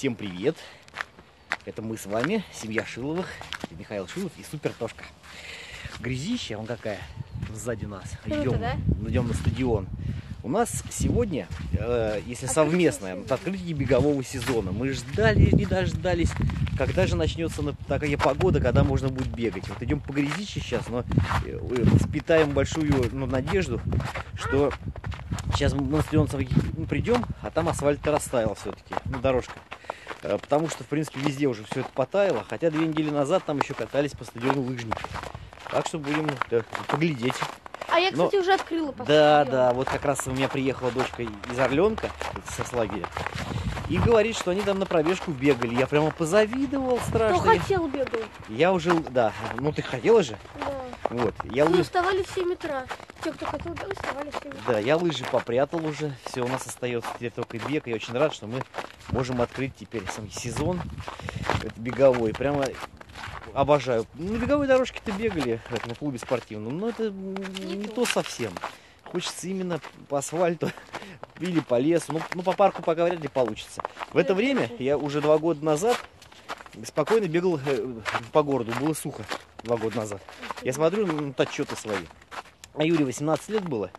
Всем привет! Это мы с вами, семья Шиловых, Михаил Шилов и Супер Тошка. Грязища, он какая, сзади нас. Круто, идем, да? идем на стадион. У нас сегодня, э, если Открытие совместное, сезона. открытие бегового сезона. Мы ждали, не дождались, когда же начнется на- такая погода, когда можно будет бегать. Вот идем по грязище сейчас, но э, э, питаем большую ну, надежду, что сейчас мы на стадион придем, а там асфальт растаял все-таки, ну, дорожка. Э, Потому что, в принципе, везде уже все это потаяло. Хотя две недели назад там еще катались по стадиону лыжники. Так что будем да, поглядеть. А я, Но- кстати, уже открыла Да, да, вот как раз у меня приехала дочка из Орленка, со Слагеря. И говорит, что они там на пробежку бегали. Я прямо позавидовал Кто страшно. хотел бегал. Я уже, да, ну ты хотела же? Да. Вот, я Мы лыж... вставали в 7 утра. Те, кто хотел бегать, вставали в 7 утра. Да, я лыжи попрятал уже. Все, у нас остается теперь только бег. Я очень рад, что мы можем открыть теперь сам сезон это беговой. Прямо обожаю. На беговой дорожке-то бегали на клубе спортивном, но это Не не то. то совсем. Хочется именно по асфальту или по лесу. Ну, ну, по парку пока вряд ли получится. В это время я уже два года назад спокойно бегал э, по городу. Было сухо два года назад. Я смотрю ну, отчеты свои. А Юре 18 лет было.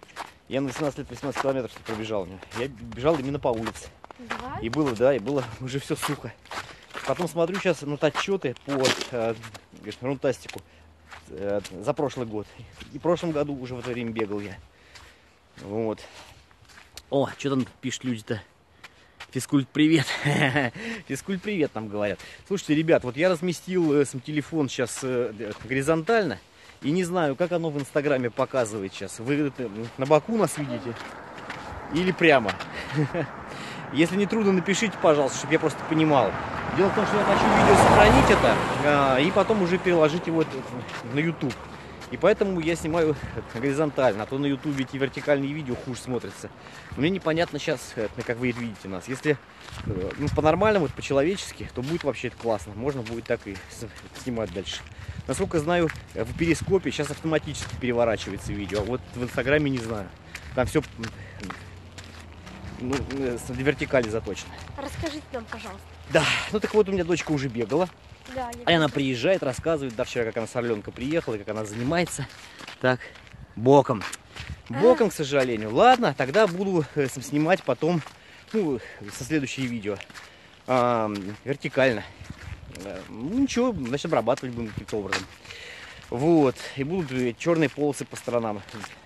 Я на 18 лет 18 километров пробежал. Я бежал именно по улице. И было, да, и было уже все сухо. Потом смотрю сейчас ну, отчеты по э, рунтастику э, за прошлый год. И в прошлом году уже в это время бегал я. Вот. О, что там пишут люди-то? Физкульт привет. Физкульт привет нам говорят. Слушайте, ребят, вот я разместил э, сам телефон сейчас э, горизонтально. И не знаю, как оно в инстаграме показывает сейчас. Вы на боку нас видите? Или прямо? Если не трудно, напишите, пожалуйста, чтобы я просто понимал. Дело в том, что я хочу видео сохранить это а, и потом уже переложить его на YouTube. И поэтому я снимаю горизонтально, а то на YouTube эти вертикальные видео хуже смотрятся. Мне непонятно сейчас, э, как вы видите нас. Если э, ну, по-нормальному, по-человечески, то будет вообще это классно. Можно будет так и снимать дальше. Насколько знаю, э, в перископе сейчас автоматически переворачивается видео, а вот в Инстаграме не знаю. Там все ну, вертикали заточено. Расскажите нам, пожалуйста. Да, ну так вот у меня дочка уже бегала. Да, я А она приезжает, рассказывает, да, вчера, как она с Орленка приехала, и как она занимается. Так, боком. Боком, к сожалению. Ладно, тогда буду э, снимать потом, ну, со следующие видео. А, вертикально. Э, Ну, ничего, значит, обрабатывать будем каким-то образом. Вот. И будут черные полосы по сторонам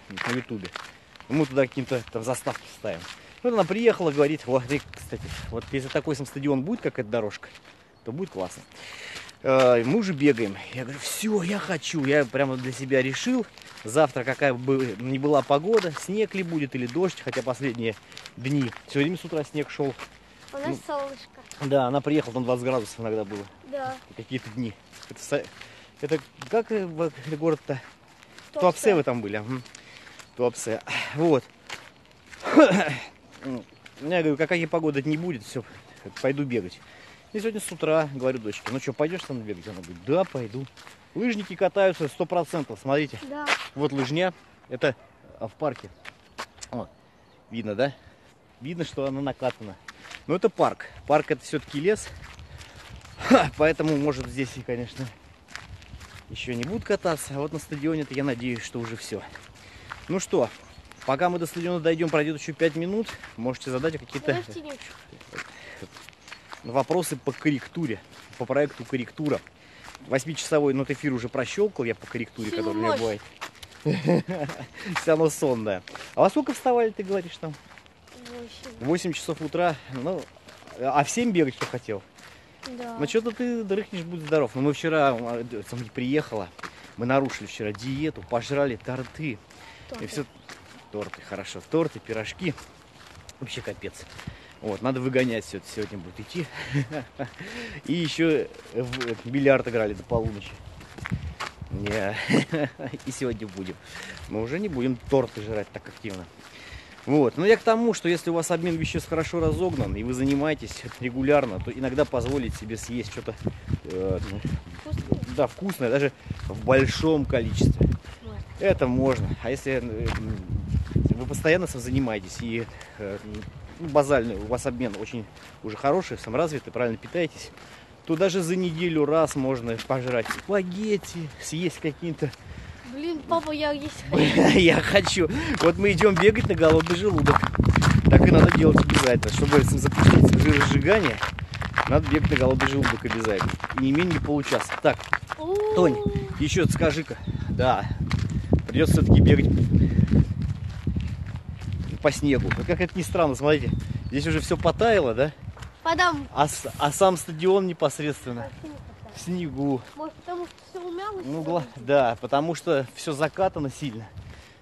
на ютубе. Мы туда какие-то там заставки ставим. Вот она приехала, говорит, вот, кстати, вот если такой сам стадион будет, как эта дорожка, то будет классно. Э, Мы уже бегаем. Я говорю, все, я хочу. Я прямо для себя решил. Завтра, какая бы ни была погода, снег ли будет или дождь, хотя последние дни все время с утра снег шел. У нас ну, солнышко. Да, она приехала, там 20 градусов иногда было. Да. Какие-то дни. Это, это как э, город-то? Туапсе вы там были. Туапсе. Вот. Я говорю, какая погода не будет, все, пойду бегать. И сегодня с утра говорю дочке, ну что, пойдешь со мной бегать? Она говорит, да, пойду. Лыжники катаются сто процентов. Смотрите, Да. вот лыжня, это а, в парке. О, видно, да? Видно, что она накатана. Но это парк. Парк это все-таки лес. Ха, Поэтому, может, здесь и, конечно, еще не будут кататься. А вот на стадионе-то я надеюсь, что уже все. Ну что, пока мы до стадиона дойдем, пройдет еще 5 минут. Можете задать какие-то. Вопросы по корректуре, по проекту корректура. Восьмичасовой нот эфир уже прощелкал я по корректуре, Сила который у меня бывает. Все равно сонное. А во сколько вставали, ты говоришь там? Восемь. 8 часов утра. Ну, а в 7 бегать кто хотел? Да. Ну что-то ты дрыхнешь, будь здоров. Но мы вчера, а, сам не приехала, мы нарушили вчера диету, пожрали торты. Торты. И все торты, хорошо. Торты, пирожки. Вообще капец. Вот, надо выгонять все это сегодня будет идти. И еще в бильярд играли до полуночи. Не. И сегодня будем. Мы уже не будем торты жрать так активно. Вот. Но я к тому, что если у вас обмен веществ хорошо разогнан, и вы занимаетесь регулярно, то иногда позволить себе съесть что-то э, ну, Вкусно? да, вкусное, даже в большом количестве. Вот. Это можно. А если э, вы постоянно этим занимаетесь и э, ну, базальный, у вас обмен очень уже хороший, саморазвитый, правильно питаетесь, то даже за неделю раз можно пожрать спагетти, съесть какие-то Блин, папа, я есть хочу. Я хочу. Вот мы идем бегать на голодный желудок. Так и надо делать обязательно. Чтобы запустить жиросжигание, надо бегать на голодный желудок обязательно. И не менее получаса. Так, Тонь, еще скажи-ка. Да, придется все-таки бегать по снегу. Ну, как это ни странно, смотрите, здесь уже все потаяло, да? Подам. А, а сам стадион непосредственно в снегу. Может, потому что все умялось? Ну, гла- да, потому что все закатано сильно.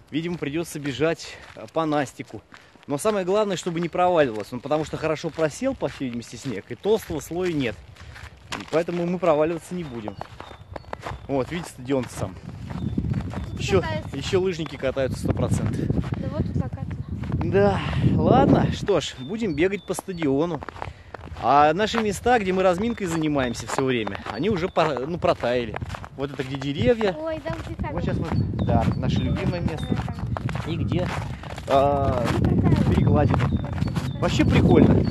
Видимо, придется бежать э, по настику. Но самое главное, чтобы не проваливалось. Он потому что хорошо просел, по всей видимости, снег, и толстого слоя нет. И поэтому мы проваливаться не будем. Вот, видите, стадион сам. Еще, катается. еще лыжники катаются 100%. Да вот тут закатано. Да, ладно, что ж, будем бегать по стадиону. А наши места, где мы разминкой занимаемся все время, они уже ну, протаяли. Вот это где деревья. Ой, камень. Вот сейчас мы, да, наше любимое место. И где а, Какая? перекладина. Вообще прикольно.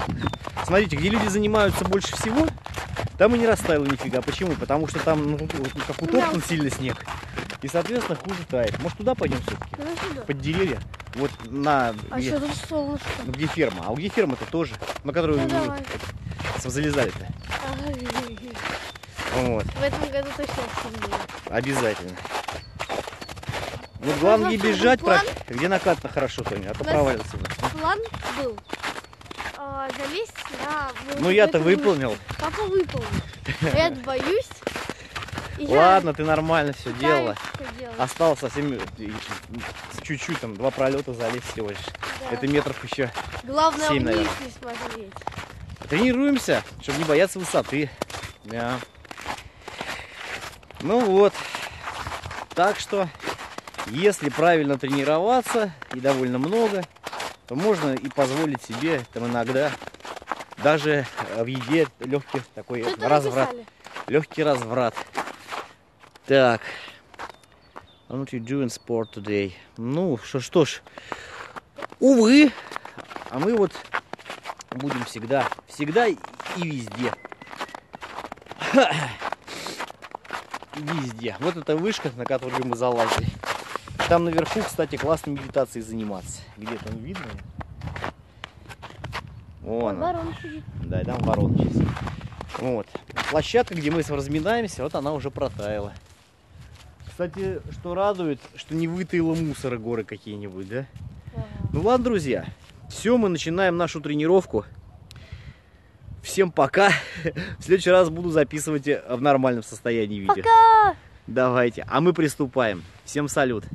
Смотрите, где люди занимаются больше всего, там и не растаяло нифига. Почему? Потому что там, ну, вот как утоплен сильно снег. И, соответственно, хуже тает. Может, туда пойдем все-таки? Под деревья? Вот на... А где, что тут солнышко? ну, где ферма? А у где ферма-то тоже? На которую Ну, давай. залезали-то. Ага. Вот, В этом году точно сильнее. обязательно. Вот главное не бежать, про- где накатно хорошо, Тоня, а то провалится. План был а, залезть на... Ну я-то выполнил. Папа выполнил. Я боюсь. Я Ладно, ты нормально все делала. Осталось совсем э, чуть-чуть, там, два пролета залезть всего лишь. Да. Это метров еще. Главное семь, вниз наверное. не смотреть. Тренируемся, чтобы не бояться высоты. Да. Ну вот. Так что, если правильно тренироваться, и довольно много, то можно и позволить себе там иногда даже э, в еде легкий такой Что-то разврат. Легкий разврат. Так. I'm not doing sport today. Ну, что, что ж. Увы. А мы вот будем всегда, всегда и везде. Везде. Вот эта вышка, на которую мы залазили. Там наверху, кстати, классно медитацией заниматься. Где там видно? Вон. Ворон сидит. Да, и там ворон сейчас. Вот. Площадка, где мы разминаемся, вот она уже протаяла. Кстати, что радует, что не вытаило мусора горы какие-нибудь, да? Ага. Ну ладно, друзья. Все, мы начинаем нашу тренировку. Всем пока. В следующий раз буду записывать э, в нормальном состоянии видео. Пока! Давайте. А мы приступаем. Всем салют.